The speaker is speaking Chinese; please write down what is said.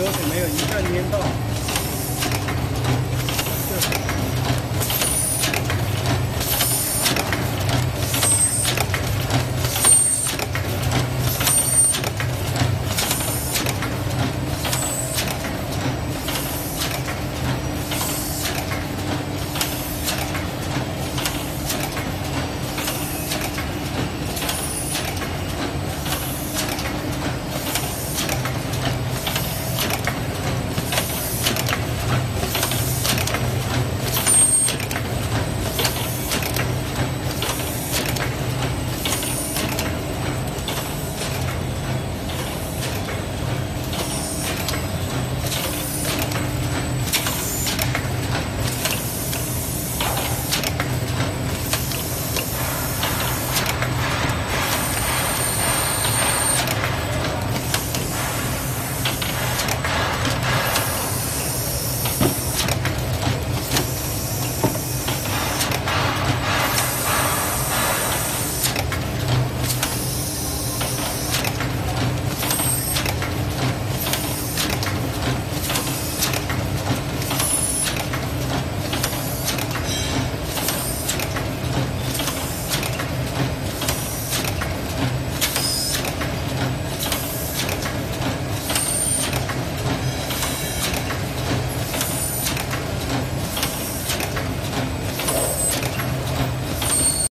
流水没有一下粘到。